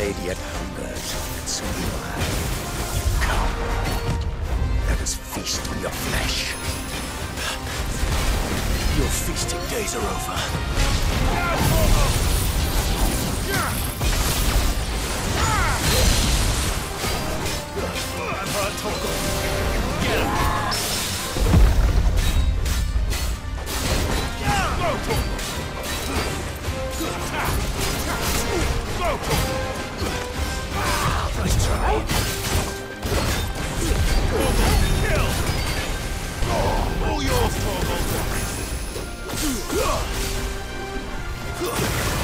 blade yet hungers, and so you I. Come, let us feast on your flesh. Your feasting days are over. うわっ。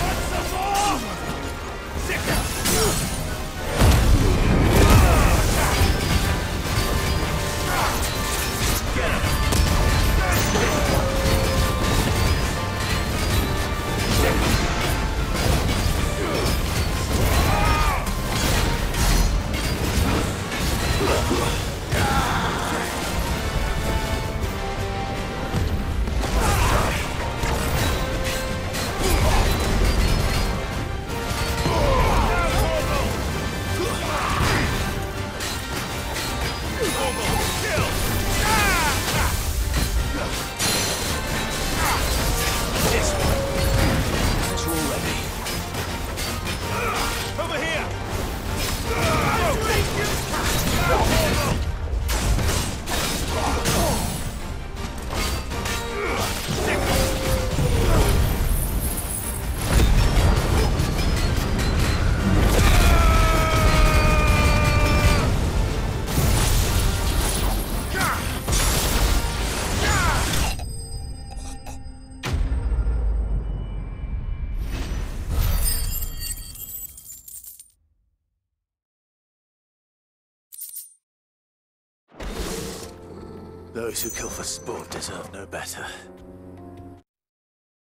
Those who kill for sport deserve no better.